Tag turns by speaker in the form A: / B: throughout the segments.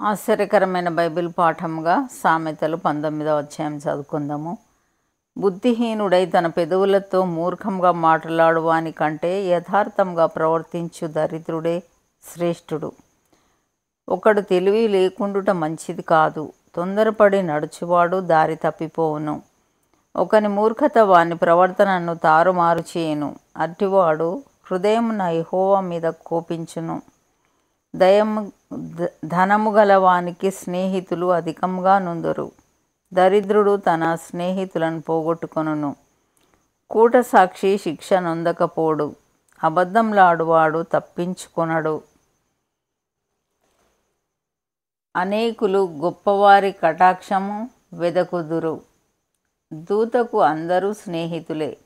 A: ఆశ్చర్యకరమైన బైబిల్ పాఠంగా సామెతలు పంతొమ్మిదవ అధ్యాయం చదువుకుందాము. బుద్ధిహీనుడై తన పెదవులతో మూర్ఖంగా మాట్లాడువాని కంటే యథార్థంగా ప్రవర్తించు దరిద్రుడే శ్రేష్ఠుడు. ఒకడు తెలివి లేకుండుట మంచిది కాదు. తొందరపడి నడుచువాడు దారి తప్పిపోవును. ఒకని మూర్ఖత వాని ప్రవర్తనను తారుమారు చేయను. అట్టివాడు హృదయమున యెహోవా మీద కోపించును. దయము ధ- ధనము గలవానికి స్నేహితులు అధికంగా నుందురు. దరిద్రుడు తన స్నేహితులను పోగొట్టుకొనును. కూట సాక్షి శిక్ష నొందకపోడు. అబద్ధంలాడువాడు తప్పించుకొనడు. అనేకులు గొప్పవారి కటాక్షము వెదకుదురు. దూతకు అందరూ స్నేహితులే.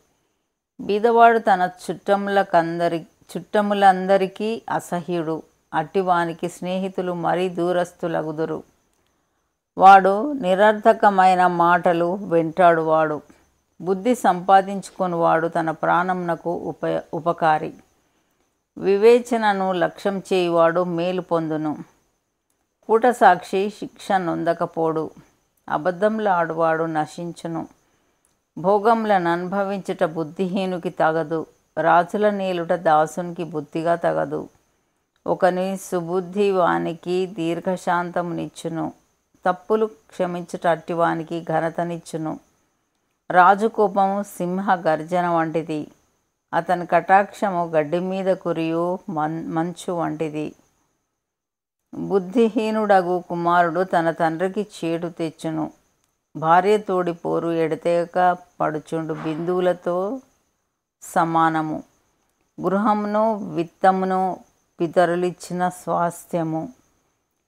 A: బీదవాడు తన చుట్టములకందరి చుట్టములందరికీ అసహ్యుడు. అట్టివానికి స్నేహితులు మరీ దూరస్తులగుదురు వాడు నిరర్థకమైన మాటలు వెంటాడువాడు బుద్ధి సంపాదించుకొనివాడు తన ప్రాణంనకు ఉప ఉపకారి. వివేచనను లక్ష్యం చేయువాడు మేలు పొందును. కూటసాక్షి శిక్ష నొందకపోడు. అబద్ధంలో ఆడువాడు నశించును. భోగములను అనుభవించుట బుద్ధిహీనుకి తగదు. రాజుల నీలుట దాసునికి బుద్ధిగా తగదు. ఒకని సుబుద్ధి వానికి దీర్ఘశాంతమునిచ్చును. తప్పులు క్షమించుట అట్టివానికి ఘనతనిచ్చును. రాజు కోపము సింహ గర్జన వంటిది. అతని కటాక్షము గడ్డి మీద కురియు మన్ మంచు వంటిది. బుద్ధిహీనుడగు కుమారుడు తన తండ్రికి చేడు తెచ్చును. భార్య తోడి పోరు ఎడతేక పడుచుండు బిందువులతో సమానము. గృహమును విత్తమును పితరులిచ్చిన స్వాస్థ్యము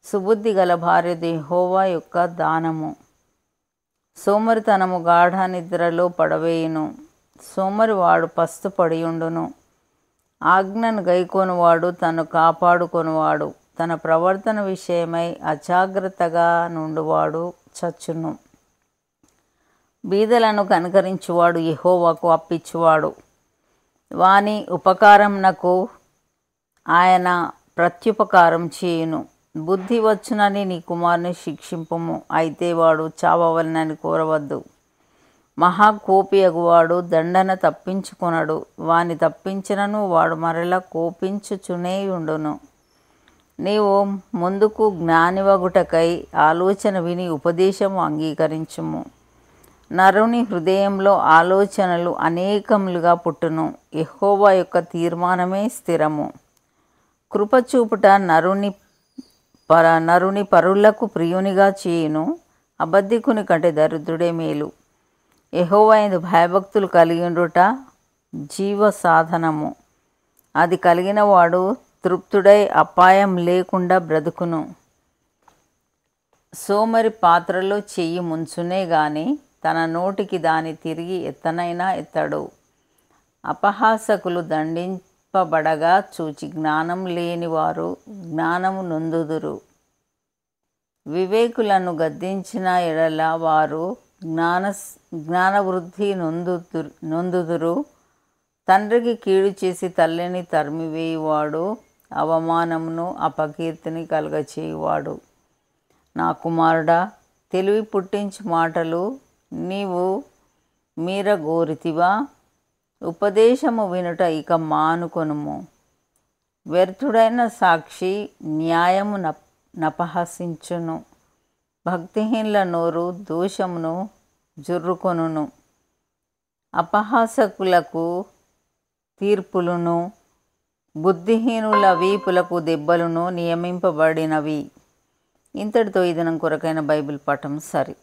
A: సుబుద్ధి గల భార్య దేహోవా యొక్క దానము. సోమరితనము గాఢ నిద్రలో పడవేయును. సోమరివాడు పస్తు పడియుండును ఆజ్ఞను గైకొనువాడు తను కాపాడుకొనువాడు. తన ప్రవర్తన విషయమై అజాగ్రత్తగా నుండువాడు చచ్చును. బీదలను కనుకరించువాడు యహోవాకు అప్పిచ్చువాడు. వాని ఉపకారంనకు ఆయన ప్రత్యుపకారం చేయును. బుద్ధి వచ్చునని నీ కుమారుని శిక్షింపము. అయితే వాడు చావవలనని కోరవద్దు. మహాకోపి అగువాడు దండన తప్పించుకొనడు. వాని తప్పించినను వాడు మరలా కోపించుచునే ఉండును. నీవు ముందుకు జ్ఞానివగుటకై ఆలోచన విని ఉపదేశము అంగీకరించుము. నరుని హృదయంలో ఆలోచనలు అనేకములుగా పుట్టును. ఎహోవా యొక్క తీర్మానమే స్థిరము. కృపచూపుట నరుని పర నరుని పరులకు ప్రియునిగా చేయును. అబద్ధికుని కంటే దరిద్రుడే మేలు. యెహోవైందు భయభక్తులు కలిగి ఉండుట జీవ సాధనము అది కలిగిన వాడు తృప్తుడై అపాయం లేకుండా బ్రతుకును. సోమరి పాత్రలో చెయ్యి ముంచునే గాని తన నోటికి దాని తిరిగి ఎత్తనైనా ఎత్తడు. అపహాసకులు చెప్పబడగా చూచి జ్ఞానం లేని వారు జ్ఞానము నొందుదురు. వివేకులను గద్దించిన ఎడల వారు జ్ఞాన జ్ఞానవృద్ధి నొందుదురు నొందుదురు. తండ్రికి కీడు చేసి తల్లిని తరిమివేయువాడు అవమానమును అపకీర్తిని కలగచేయువాడు. నా కుమారుడా తెలివి పుట్టించు మాటలు నీవు మీరగోరితివా? ఉపదేశము వినుట ఇక మానుకొనుము. వ్యర్థుడైన సాక్షి న్యాయము నపహసించును. భక్తిహీనుల నోరు దోషమును జుర్రుకొనును. అపహాసకులకు తీర్పులను బుద్ధిహీనుల వీపులకు దెబ్బలను నియమింపబడినవి. ఇంతటితో ఇది కొరకైన బైబిల్ పాఠం సరి.